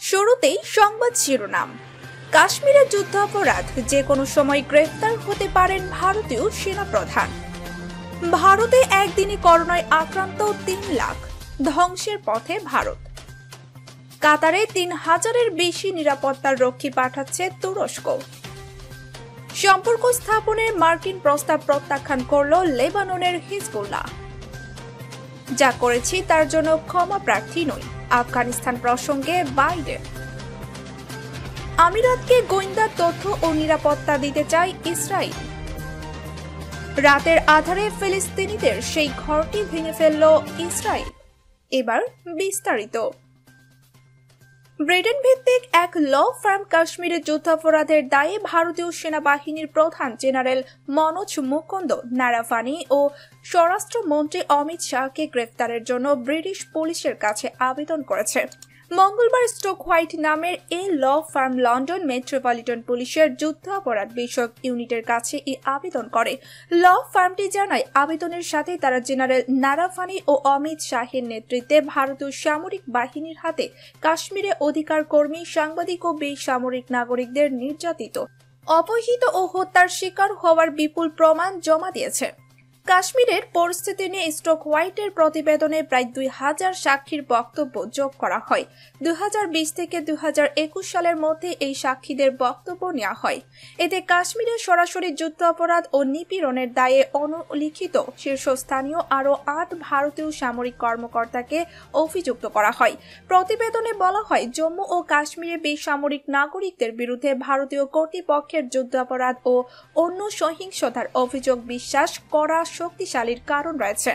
শুরুতেই সংবাদ শিরোনাম। কাশ্মীরের যুদ্ধাপরাধ, যে কোনো সময় গ্রেফতার হতে পারেন ভারতীয় সেনাপ্রধান। ভারতে একদিনে করোনায় আক্রান্ত তিন লাখ। ধ্বংসের পথে ভারত। কাতারে তিন হাজারের বেশি নিরাপত্তার রক্ষী পাঠাচ্ছে তুরস্ক। সম্পর্ক স্থাপনের মার্কিন প্রস্তাব প্রত্যাখ্যান করল লেবাননের হিজবুল্লাহ। যা করেছি তার জন্য ক্ষমা প্রার্থী নই। আফগানিস্তান প্রসঙ্গে বাইডেন আমিরাতকে গোয়েন্দা তথ্য ও নিরাপত্তা দিতে চায় ইসরায়েল। রাতের আধারে ফিলিস্তিনিদের সেই ঘরটি ভেঙে ফেলল ইসরায়েল। এবার বিস্তারিত। ব্রিটেন ভিত্তিক এক ল ফার্ম কাশ্মীরের যুদ্ধাপরাধের দায়ে ভারতীয় সেনাবাহিনীর প্রধান জেনারেল মনোজ মুকুন্দ নারাফানি ও স্বরাষ্ট্রমন্ত্রী অমিত শাহকে গ্রেফতারের জন্য ব্রিটিশ পুলিশের কাছে আবেদন করেছে। মঙ্গলবার স্টোক হোয়াইট নামের a law firm London metropolitan পুলিশের যুদ্ধাপরাধ বিষয়ক ইউনিটের কাছে এই আবেদন করে। ল ফার্মটি জানায়, আবেদনের সাথে তারা জেনারেল নারাফানি ও অমিত শাহের নেতৃত্বে ভারতীয় সামরিক বাহিনীর হাতে কাশ্মীরে অধিকার কর্মী, সাংবাদিক ও বেসামরিক নাগরিকদের নির্যাতিত, অপহৃত ও হত্যার শিকার হওয়ার বিপুল প্রমাণ জমা দিয়েছে। কাশ্মীরের পরিস্থিতি নিয়ে স্টক হোয়াইটের প্রতিবেদনে প্রায় দুই হাজার সাক্ষীর বক্তব্য যোগ করা হয়। দু হাজার বিশ থেকে দু হাজার একুশ সালের মধ্যে এই সাক্ষীদের বক্তব্য নেওয়া হয়। এতে কাশ্মীরের সরাসরি যুদ্ধ অপরাধ ও নিপীড়নের দায়ে অনুলিখিত শীর্ষস্থানীয় আরও আট ভারতীয় সামরিক কর্মকর্তাকে অভিযুক্ত করা হয়। প্রতিবেদনে বলা হয়, জম্মু ও কাশ্মীরে বেসামরিক নাগরিকদের বিরুদ্ধে ভারতীয় কর্তৃপক্ষের যুদ্ধাপরাধ ও অন্য সহিংসতার অভিযোগ বিশ্বাস করা শক্তিশালীর কারণ রয়েছে।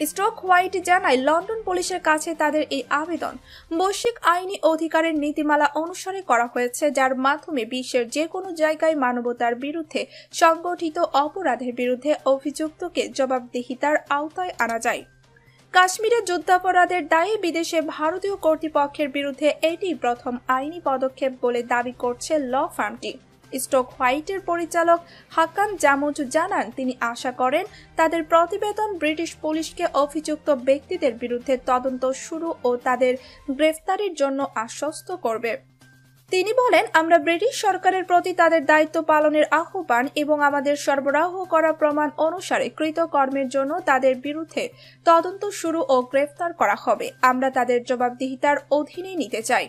স্টক হোয়াইট জানায়, লন্ডন পুলিশের কাছে তাদের এই আবেদন। বৈশ্বিক আইনি অধিকারের নীতিমালা অনুসারে করা হয়েছে, যার মাধ্যমে বিশ্বের যে কোনো জায়গায় মানবতার বিরুদ্ধে সংগঠিত অপরাধের বিরুদ্ধে অভিযুক্তকে জবাবদিহিতার আওতায় আনা যায়। কাশ্মীরের যুদ্ধাপরাধের দায়ে বিদেশে ভারতীয় কর্তৃপক্ষের বিরুদ্ধে এটি প্রথম আইনি পদক্ষেপ বলে দাবি করছে ল ফার্মটি। স্টক হোয়াইটের পরিচালক হাকান জামুজ জানান, তিনি আশা করেন তাদের প্রতিবেদন ব্রিটিশ পুলিশকে অভিযুক্ত ব্যক্তিদের বিরুদ্ধে তদন্ত শুরু ও তাদের গ্রেফতারির জন্য আশ্বস্ত করবে। তিনি বলেন, আমরা ব্রিটিশ সরকারের প্রতি তাদের দায়িত্ব পালনের আহ্বান এবং আমাদের সরবরাহ করা প্রমাণ অনুসারে কৃতকর্মের জন্য তাদের বিরুদ্ধে তদন্ত শুরু ও গ্রেফতার করা হবে। আমরা তাদের জবাবদিহিতার অধীনে নিতে চাই।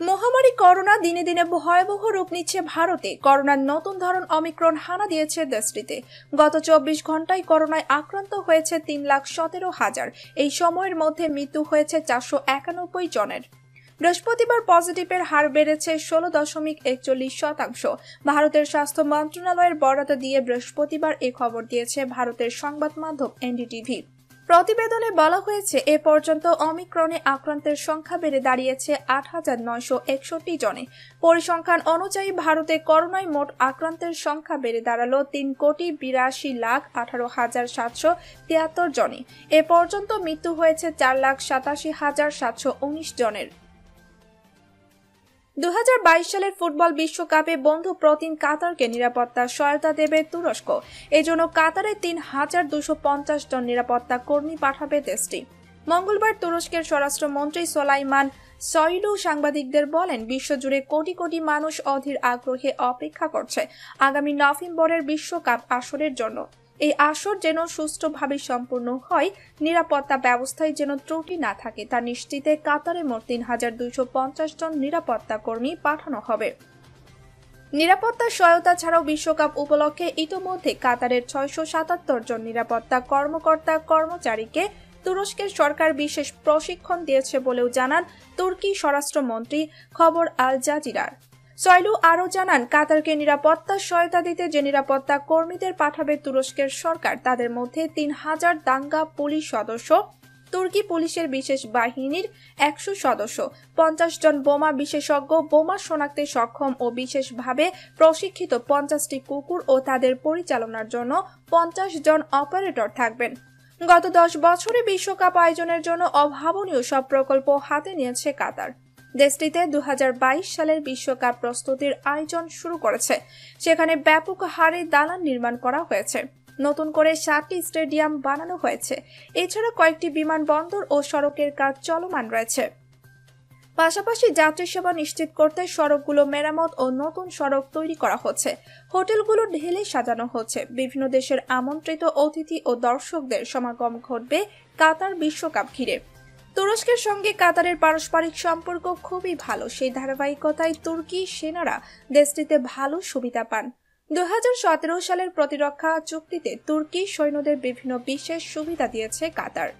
মহামারী করোনা দিনে দিনে ভয়াবহ রূপ নিচ্ছে ভারতে। করোনার নতুন ধরন অমিক্রণ হানা দিয়েছে দেশটিতে। গত চব্বিশ ঘন্টায় করোনায় আক্রান্ত হয়েছে তিন লাখ সতেরো হাজার। এই সময়ের মধ্যে মৃত্যু হয়েছে চারশো একানব্বই জনের। বৃহস্পতিবার পজিটিভের হার বেড়েছে ষোলো দশমিক একচল্লিশ শতাংশ। ভারতের স্বাস্থ্য মন্ত্রণালয়ের বরাদ দিয়ে বৃহস্পতিবার এ খবর দিয়েছে ভারতের সংবাদ মাধ্যম এনডিটিভি। প্রতিবেদনে বলা হয়েছে, এ পর্যন্ত অমিক্রণে আক্রান্তের সংখ্যা বেড়ে দাঁড়িয়েছে আট হাজার নয়শো একষট্টি জনে। পরিসংখ্যান অনুযায়ী ভারতে করোনায় মোট আক্রান্তের সংখ্যা বেড়ে দাঁড়াল তিন কোটি বিরাশি লাখ আঠারো হাজার সাতশো তিয়াত্তর জনে। এ পর্যন্ত মৃত্যু হয়েছে চার লাখ সাতাশি হাজার সাতশো উনিশ জনের। দু হাজার বাইশ সালের ফুটবল বিশ্বকাপে বন্ধু প্রতিন কাতারকে নিরাপত্তা সহায়তা দেবে তুরস্ক। এজন্য কাতারে তিন হাজার দুশো পঞ্চাশ জন নিরাপত্তা কর্মী পাঠাবে দেশটি। মঙ্গলবার তুরস্কের স্বরাষ্ট্রমন্ত্রী সোলাইমান সয়লু সাংবাদিকদের বলেন, বিশ্বজুড়ে কোটি কোটি মানুষ অধীর আগ্রহে অপেক্ষা করছে আগামী নভেম্বরের বিশ্বকাপ আসরের জন্য। এই আসর যেন সুষ্ঠুভাবে সম্পূর্ণ হয়, নিরাপত্তা ব্যবস্থায় যেন ত্রুটি না থাকে, তা নিশ্চিতে কাতারে মোট তিন হাজার দুইশো পঞ্চাশ জন নিরাপত্তা কর্মী পাঠানো হবে। নিরাপত্তা সহায়তা ছাড়াও বিশ্বকাপ উপলক্ষে ইতোমধ্যে কাতারের ছয়শো সাতাত্তর জন নিরাপত্তা কর্মকর্তা কর্মচারীকে তুরস্কের সরকার বিশেষ প্রশিক্ষণ দিয়েছে বলেও জানান তুর্কি স্বরাষ্ট্রমন্ত্রী খবর আল জাজিরার। সয়লু আরও জানান, কাতারকে নিরাপত্তা সহায়তা দিতে যে নিরাপত্তা কর্মীদের পাঠাবে তুরস্কের সরকার, তাদের মধ্যে তিন হাজার দাঙ্গা পুলিশ সদস্য, তুর্কি পুলিশের বিশেষ বাহিনীর একশো সদস্য, পঞ্চাশ জন বোমা বিশেষজ্ঞ, বোমা শনাক্তে সক্ষম ও বিশেষভাবে প্রশিক্ষিত পঞ্চাশটি কুকুর ও তাদের পরিচালনার জন্য পঞ্চাশ জন অপারেটর থাকবেন। গত দশ বছরে বিশ্বকাপ আয়োজনের জন্য অভাবনীয় সব প্রকল্প হাতে নিয়েছে কাতার। দেশটিতে দু হাজার বাইশ সালের বিশ্বকাপ প্রস্তুতির আয়োজন শুরু করেছে, সেখানে ব্যাপক হারে দালান নির্মাণ করা হয়েছে। নতুন করে সাতটি স্টেডিয়াম বানানো হয়েছে। এছাড়া কয়েকটি বিমানবন্দর ও সড়কের কাজ চলমান রয়েছে। পাশাপাশি যাত্রী সেবা নিশ্চিত করতে সড়কগুলো মেরামত ও নতুন সড়ক তৈরি করা হচ্ছে। হোটেলগুলো ঢেলে সাজানো হচ্ছে। বিভিন্ন দেশের আমন্ত্রিত অতিথি ও দর্শকদের সমাগম ঘটবে কাতার বিশ্বকাপ ঘিরে। তুরস্কের সঙ্গে কাতারের পারস্পরিক সম্পর্ক খুবই ভালো। সেই ধারাবাহিকতায় তুর্কি সেনারা দেশটিতে ভালো সুবিধা পান। দু হাজার সতেরো সালের প্রতিরক্ষা চুক্তিতে তুর্কি সৈন্যদের বিভিন্ন বিশেষ সুবিধা দিয়েছে কাতার।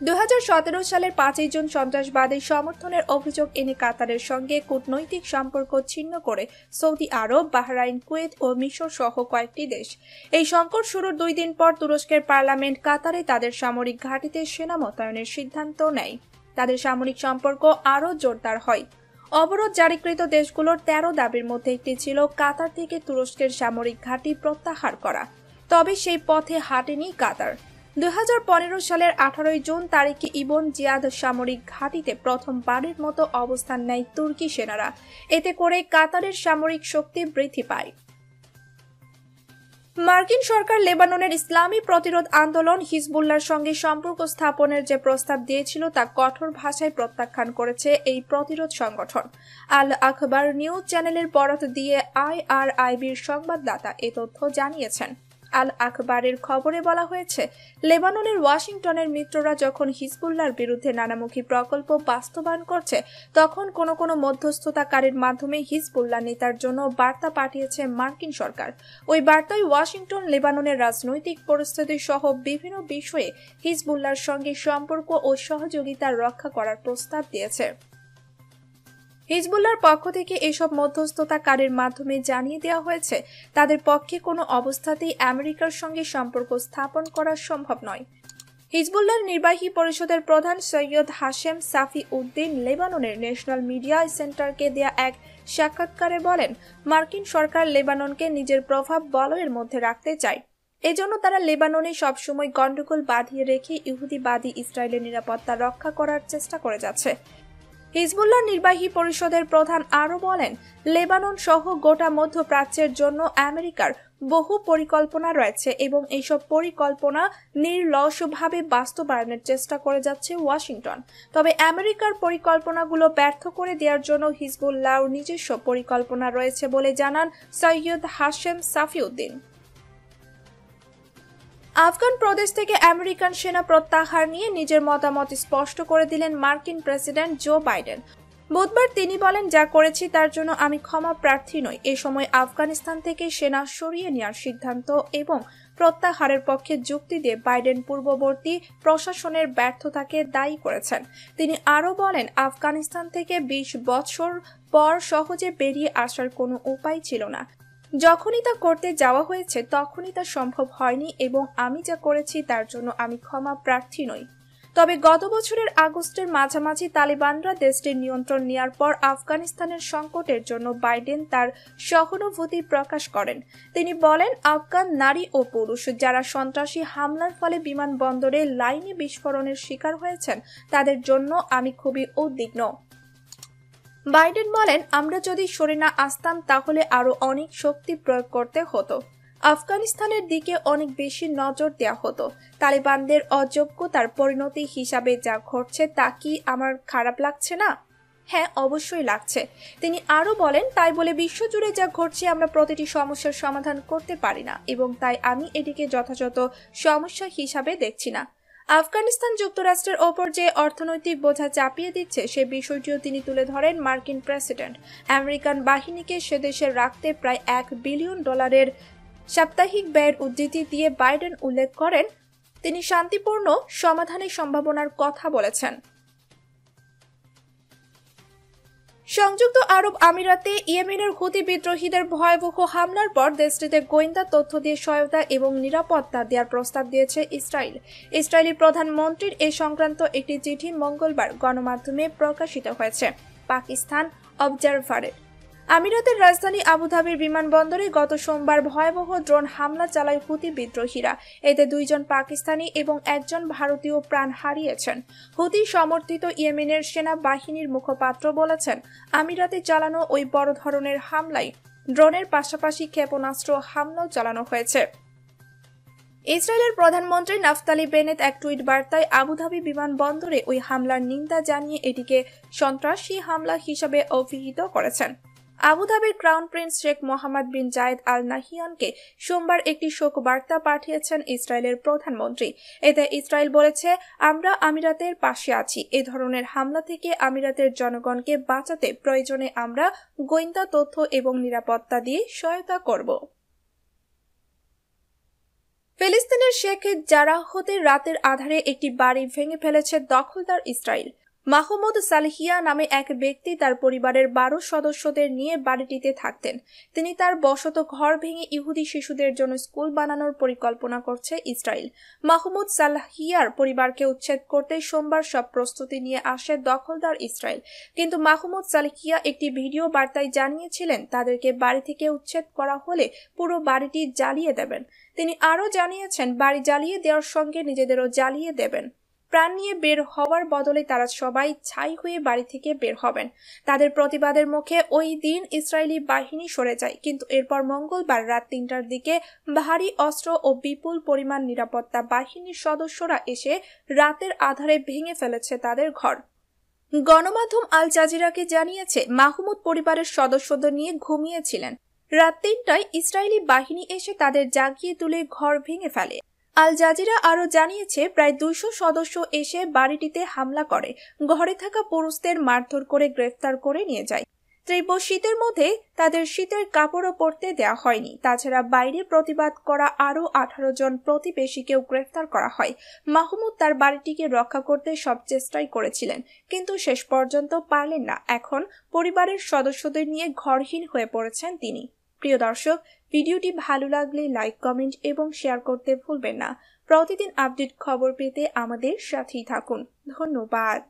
দু হাজার সতেরো সালের পাঁচই জুন সন্ত্রাসবাদী সমর্থনের অভিযোগ এনে কাতারের সঙ্গে কূটনৈতিক সম্পর্ক ছিন্ন করে সৌদি আরব, বাহরাইন, কুয়েত ও মিশর সহ কয়েকটি দেশ। এই সংকট শুরুর দুই দিন পর তুরস্কের পার্লামেন্ট কাতারে তাদের সামরিক ঘাঁটিতে সেনা মোতায়েনের সিদ্ধান্ত নেয়। তাদের সামরিক সম্পর্ক আরও জোরদার হয়। অবরোধ জারিকৃত দেশগুলোর তেরো দাবির মধ্যে একটি ছিল কাতার থেকে তুরস্কের সামরিক ঘাঁটি প্রত্যাহার করা। তবে সেই পথে হাঁটেনি কাতার। দুই হাজার পনেরো সালের আঠারোই জুন তারিখে ইবন জিয়াদ সামরিক ঘাঁটিতে প্রথমবারের মতো অবস্থান নেয় তুর্কি সেনারা। এতে করে কাতারের সামরিক শক্তি বৃদ্ধি পায়। মার্কিন সরকার লেবাননের ইসলামী প্রতিরোধ আন্দোলন হিজবুল্লার সঙ্গে সম্পর্ক স্থাপনের যে প্রস্তাব দিয়েছিল তা কঠোর ভাষায় প্রত্যাখ্যান করেছে এই প্রতিরোধ সংগঠন। আল আখবর নিউজ চ্যানেলের বরাত দিয়ে আইআরআইবির সংবাদদাতা এ তথ্য জানিয়েছেন। আল আকবরের খবরে বলা হয়েছে, লেবাননের ওয়াশিংটনের মিত্ররা যখন হিজবুল্লার বিরুদ্ধে নানামুখী প্রকল্প বাস্তবায়ন করছে, তখন কোনো কোনো মধ্যস্থতাকারীর মাধ্যমে হিজবুল্লাহ নেতার জন্য বার্তা পাঠিয়েছে মার্কিন সরকার। ওই বার্তায় ওয়াশিংটন, লেবাননের রাজনৈতিক পরিস্থিতি সহ বিভিন্ন বিষয়ে হিজবুল্লার সঙ্গে সম্পর্ক ও সহযোগিতা রক্ষা করার প্রস্তাব দিয়েছে। হিজবুল্লার পক্ষ থেকে এসব মধ্যস্থতাকারীর মাধ্যমে জানিয়ে দেওয়া হয়েছে, তাদের পক্ষে কোনো অবস্থাতেই আমেরিকার সঙ্গে সম্পর্ক স্থাপন করা সম্ভব নয়। হিজবুল্লার নির্বাহী পরিষদের প্রধান সৈয়দ হাশেম সাফি উদ্দিন লেবাননের ন্যাশনাল মিডিয়া সেন্টারকে দেয়া এক সাক্ষাৎকারে বলেন, মার্কিন সরকার লেবাননকে নিজের প্রভাব বলয়ের মধ্যে রাখতে চায়। এজন্য তারা লেবাননে সবসময় গণ্ডগোল বাঁধিয়ে রেখে ইহুদিবাদী ইসরায়েলের নিরাপত্তা রক্ষা করার চেষ্টা করে যাচ্ছে। হিজবুল্লাহ নির্বাহী পরিষদের প্রধান আরও বলেন, লেবানন সহ গোটা মধ্যপ্রাচ্যের জন্য আমেরিকার বহু পরিকল্পনা রয়েছে এবং এইসব পরিকল্পনা নির্লসভাবে বাস্তবায়নের চেষ্টা করে যাচ্ছে ওয়াশিংটন। তবে আমেরিকার পরিকল্পনাগুলো ব্যর্থ করে দেওয়ার জন্য হিজবুল্লাহর নিজস্ব পরিকল্পনা রয়েছে বলে জানান সৈয়দ হাশেম সাফিউদ্দিন। আফগান প্রদেশ থেকে আমেরিকান সেনা প্রত্যাহার নিয়ে নিজের মতামত স্পষ্ট করে দিলেন মার্কিন প্রেসিডেন্ট জো বাইডেন। বুধবার তিনি বলেন, যা করেছি তার জন্য আমি ক্ষমা প্রার্থী নই। এ সময় আফগানিস্তান থেকে সেনা সরিয়ে নেওয়ার সিদ্ধান্ত এবং প্রত্যাহারের পক্ষে যুক্তি দিয়ে বাইডেন পূর্ববর্তী প্রশাসনের ব্যর্থতাকে দায়ী করেছেন। তিনি আরও বলেন, আফগানিস্তান থেকে বিশ বছর পর সহজে বেরিয়ে আসার কোনো উপায় ছিল না। যখনই তা করতে যাওয়া হয়েছে, তখনই তা সম্ভব হয়নি এবং আমি যা করেছি তার জন্য আমি ক্ষমা প্রার্থী নই। তবে গত বছরের আগস্টের মাঝামাঝি তালিবানরা দেশটির নিয়ন্ত্রণ নেওয়ার পর আফগানিস্তানের সংকটের জন্য বাইডেন তার সহানুভূতি প্রকাশ করেন। তিনি বলেন, আফগান নারী ও পুরুষ যারা সন্ত্রাসী হামলার ফলে বিমানবন্দরে লাইনে বিস্ফোরণের শিকার হয়েছেন, তাদের জন্য আমি খুবই উদ্বিগ্ন। বাইডেন বলেন, আমরা যদি সরে না আসতাম, তাহলে আরও অনেক শক্তি প্রয়োগ করতে হতো। আফগানিস্তানের দিকে অনেক বেশি নজর দেওয়া হতো। তালিবানদের অযোগ্যতার পরিণতি হিসাবে যা ঘটছে, তা কি আমার খারাপ লাগছে না? হ্যাঁ অবশ্যই লাগছে। তিনি আরও বলেন, তাই বলে বিশ্বজুড়ে যা ঘটছে, আমরা প্রতিটি সমস্যার সমাধান করতে পারি না, এবং তাই আমি এটিকে যথাযথ সমস্যা হিসাবে দেখছি না। আফগানিস্তান যুক্তরাষ্ট্রের ওপর যে অর্থনৈতিক বোঝা চাপিয়ে দিচ্ছে, সে বিষয়টিও তিনি তুলে ধরেন মার্কিন প্রেসিডেন্ট। আমেরিকান বাহিনীকে সে দেশে রাখতে প্রায় এক বিলিয়ন ডলারের সাপ্তাহিক ব্যয়ের উদ্ধৃতি দিয়ে বাইডেন উল্লেখ করেন। তিনি শান্তিপূর্ণ সমাধানের সম্ভাবনার কথা বলেছেন। সংযুক্ত আরব আমিরাতে ইয়েমেনের হুতি বিদ্রোহীদের ভয়াবহ হামলার পর দেশটিতে গোয়েন্দা তথ্য দিয়ে সহায়তা এবং নিরাপত্তা দেওয়ার প্রস্তাব দিয়েছে ইসরায়েল। ইসরায়েলি প্রধানমন্ত্রীর এ সংক্রান্ত একটি চিঠি মঙ্গলবার গণমাধ্যমে প্রকাশিত হয়েছে। পাকিস্তান অবজারভারের আমিরাতের রাজধানী আবুধাবির বিমানবন্দরে গত সোমবার ভয়াবহ ড্রোন হামলা চালায় হুতি বিদ্রোহীরা। এতে দুইজন পাকিস্তানি এবং একজন ভারতীয় প্রাণ হারিয়েছেন। হুতি সমর্থিত ইয়েমেনের সেনাবাহিনীর মুখপাত্র বলেছেন, আমিরাতে চালানো ওই বড় ধরনের হামলায় ড্রোনের পাশাপাশি ক্ষেপণাস্ত্র হামলাও চালানো হয়েছে। ইসরায়েলের প্রধানমন্ত্রী নাফতালি বেনেত এক টুইট বার্তায় আবুধাবি বিমানবন্দরে ওই হামলার নিন্দা জানিয়ে এটিকে সন্ত্রাসী হামলা হিসাবে অভিহিত করেছেন। আবুধাবির crown prince Sheikh Mohammed bin Zayed Al নাহিয়ানকে সোমবার একটি শোক বার্তা পাঠিয়েছেন ইসরায়েলের প্রধানমন্ত্রী। এতে ইসরায়েল বলেছে, আমরা আমিরাতের পাশে আছি। এ ধরনের হামলা থেকে আমিরাতের জনগণকে বাঁচাতে প্রয়োজনে আমরা গোয়েন্দা তথ্য এবং নিরাপত্তা দিয়ে সহায়তা করব। ফিলিস্তিনের শেখ জারাহতে রাতের আধারে একটি বাড়ি ভেঙে ফেলেছে দখলদার ইসরায়েল। মাহমুদ সালহিয়া নামে এক ব্যক্তি তার পরিবারের বারো সদস্যদের নিয়ে বাড়িটিতে থাকতেন। তিনি তার বসত ঘর ভেঙে ইহুদি শিশুদের জন্য স্কুল বানানোর পরিকল্পনা করছে ইসরায়েল মাহমুদ সালহিয়ার পরিবারকে উচ্ছেদ করতে সোমবার সব প্রস্তুতি নিয়ে আসে দখলদার ইসরায়েল কিন্তু মাহমুদ সালহিয়া একটি ভিডিও বার্তায় জানিয়েছিলেন, তাদেরকে বাড়ি থেকে উচ্ছেদ করা হলে পুরো বাড়িটি জ্বালিয়ে দেবেন। তিনি আরও জানিয়েছেন, বাড়ি জ্বালিয়ে দেওয়ার সঙ্গে নিজেদেরও জ্বালিয়ে দেবেন। প্রাণ নিয়ে বের হওয়ার বদলে তারা সবাই ছাই হয়ে বাড়ি থেকে বের হবেন। তাদের প্রতিবাদের মুখে ওই দিন ইসরায়েলি বাহিনী সরে যায়, কিন্তু এরপর মঙ্গলবার রাত তিনটার দিকে ভারী অস্ত্র ও বিপুল পরিমাণ নিরাপত্তা বাহিনীর সদস্যরা এসে রাতের আধারে ভেঙে ফেলেছে তাদের ঘর। গণমাধ্যম আল জাজিরাকে জানিয়েছে, মাহমুদ পরিবারের সদস্যদের নিয়ে ঘুমিয়েছিলেন। রাত তিনটায় ইসরায়েলি বাহিনী এসে তাদের জাগিয়ে তুলে ঘর ভেঙে ফেলে। আল জাজিরা আরও জানিয়েছে, প্রায় দুইশো সদস্য এসে বাড়িটিতে হামলা করে। ঘরে থাকা পুরুষদের মারধর করে গ্রেফতার করে নিয়ে যায়। তীব্র শীতের মধ্যে তাদের শীতের কাপড়ও পরতে দেওয়া হয়নি। তাছাড়া বাইরে প্রতিবাদ করা আরও আঠারো জন প্রতিবেশীকেও গ্রেফতার করা হয়। মাহমুদ তার বাড়িটিকে রক্ষা করতে সব চেষ্টাই করেছিলেন, কিন্তু শেষ পর্যন্ত পারলেন না। এখন পরিবারের সদস্যদের নিয়ে ঘরহীন হয়ে পড়েছেন তিনি। প্রিয় দর্শক ভিডিওটি ভালো লাগলে লাইক, কমেন্ট এবং শেয়ার করতে ভুলবেন না। প্রতিদিন আপডেট খবর পেতে আমাদের সাথেই থাকুন। ধন্যবাদ।